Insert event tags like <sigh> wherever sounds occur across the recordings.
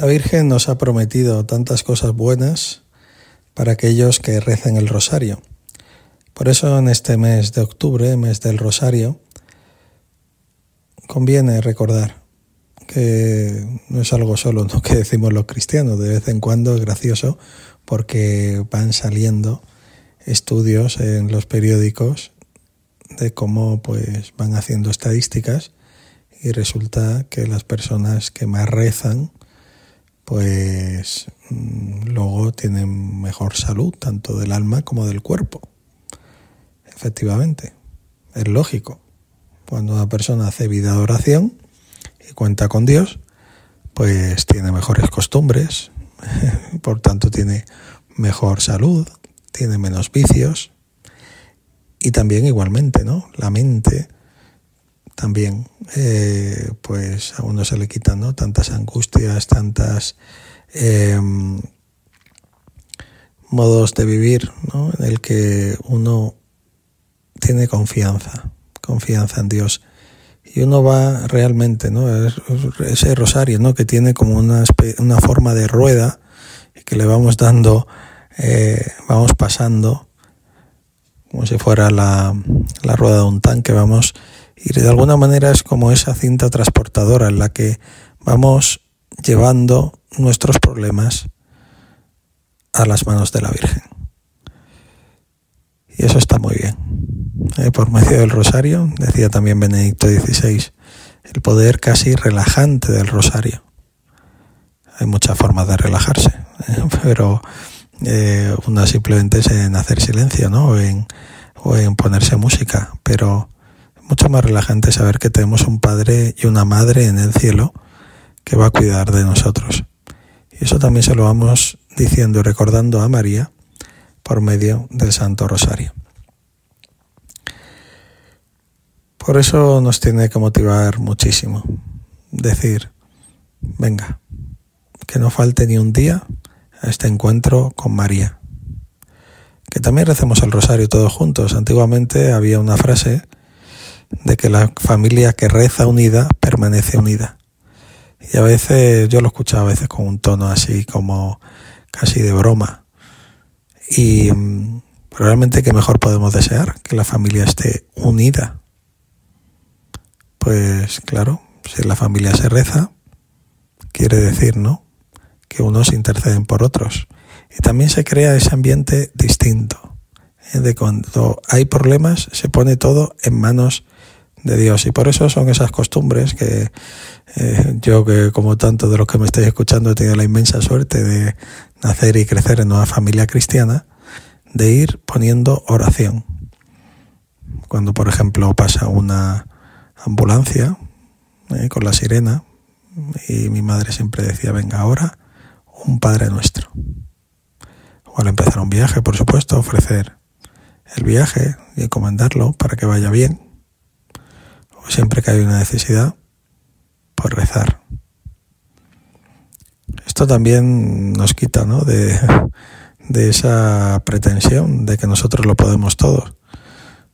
La Virgen nos ha prometido tantas cosas buenas para aquellos que recen el rosario. Por eso en este mes de octubre, mes del rosario, conviene recordar que no es algo solo ¿no? <laughs> que decimos los cristianos, de vez en cuando es gracioso porque van saliendo estudios en los periódicos de cómo pues van haciendo estadísticas y resulta que las personas que más rezan pues mm, luego tienen mejor salud tanto del alma como del cuerpo. Efectivamente, es lógico. Cuando una persona hace vida de oración y cuenta con Dios, pues tiene mejores costumbres, <laughs> por tanto tiene mejor salud, tiene menos vicios y también igualmente, ¿no? La mente también, eh, pues a uno se le quitan, ¿no? Tantas angustias, tantas em, modos de vivir, ¿no? En el que uno tiene confianza, confianza en Dios. Y uno va realmente, ¿no? Ese rosario, ¿no? Que tiene como una, una forma de rueda y que le vamos dando, eh, vamos pasando como si fuera la, la, rueda de un tanque, vamos, y de alguna manera es como esa cinta transportadora en la que vamos llevando nuestros problemas a las manos de la Virgen. Y eso está muy bien. Eh, por medio del rosario, decía también Benedicto XVI, el poder casi relajante del rosario. Hay muchas formas de relajarse, eh, <laughs> pero eh, una simplemente es en hacer silencio, ¿no? En, o en ponerse música, pero mucho más relajante saber que tenemos un padre y una madre en el cielo que va a cuidar de nosotros. Y eso también se lo vamos diciendo y recordando a María por medio del Santo Rosario. Por eso nos tiene que motivar muchísimo. Decir, venga, que no falte ni un día a este encuentro con María. Que también recemos el rosario todos juntos. Antiguamente había una frase de que la familia que reza unida permanece unida. Y a veces yo lo escuchaba a veces con un tono así como casi de broma. Y mm, probablemente que mejor podemos desear que la familia esté unida. Pues claro, si la familia se reza, quiere decir, ¿no? que unos interceden por otros. Y también se crea ese ambiente distinto. De cuando hay problemas se pone todo en manos de Dios. Y por eso son esas costumbres que eh, yo, que como tanto de los que me estáis escuchando, he tenido la inmensa suerte de nacer y crecer en una familia cristiana, de ir poniendo oración. Cuando, por ejemplo, pasa una ambulancia ¿eh? con la sirena, y mi madre siempre decía, venga, ahora un Padre Nuestro. O al empezar un viaje, por supuesto, ofrecer el viaje y encomendarlo para que vaya bien. O siempre que hay una necesidad, por pues rezar. Esto también nos quita ¿no? de, de esa pretensión de que nosotros lo podemos todo.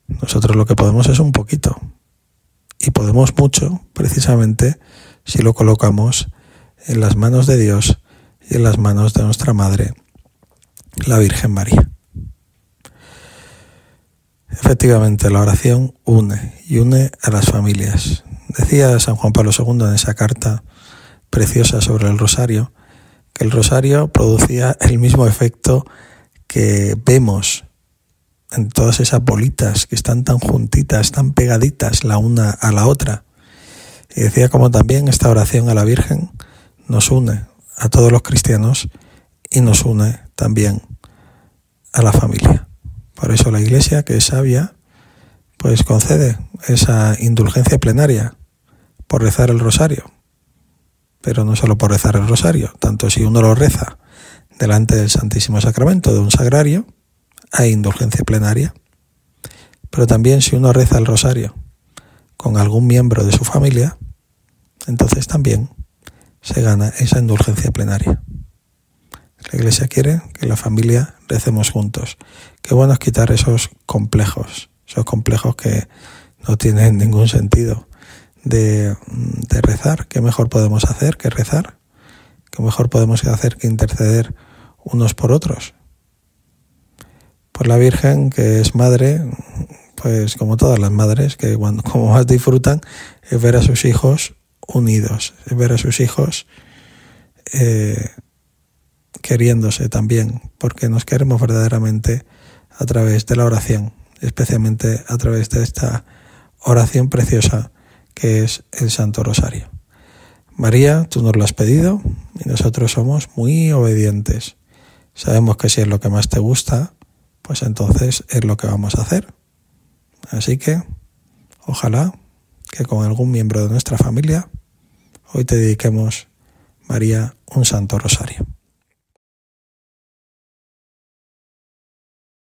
Nosotros lo que podemos es un poquito. Y podemos mucho precisamente si lo colocamos en las manos de Dios y en las manos de nuestra Madre, la Virgen María. Efectivamente, la oración une y une a las familias. Decía San Juan Pablo II en esa carta preciosa sobre el rosario, que el rosario producía el mismo efecto que vemos en todas esas bolitas que están tan juntitas, tan pegaditas la una a la otra. Y decía como también esta oración a la Virgen nos une, a todos los cristianos y nos une también a la familia. Por eso la Iglesia, que es sabia, pues concede esa indulgencia plenaria por rezar el rosario. Pero no solo por rezar el rosario, tanto si uno lo reza delante del Santísimo Sacramento de un sagrario, hay indulgencia plenaria. Pero también si uno reza el rosario con algún miembro de su familia, entonces también se gana esa indulgencia plenaria. La Iglesia quiere que la familia recemos juntos. Qué bueno es quitar esos complejos, esos complejos que no tienen ningún sentido de, rezar. ¿Qué mejor podemos hacer que rezar? que mejor podemos hacer que interceder unos por otros. Por la Virgen, que es madre, pues como todas las madres, que cuando, <laughs> como más disfrutan es ver a sus hijos unidos, es ver a sus hijos eh, queriéndose también, porque nos queremos verdaderamente a través de la oración, especialmente a través de esta oración preciosa que es el Santo Rosario. María, tú nos lo has pedido y nosotros somos muy obedientes. Sabemos que si es lo que más te gusta, pues entonces es lo que vamos a hacer. Así que, ojalá que con algún miembro de nuestra familia hoy te dediquemos, María, un Santo Rosario.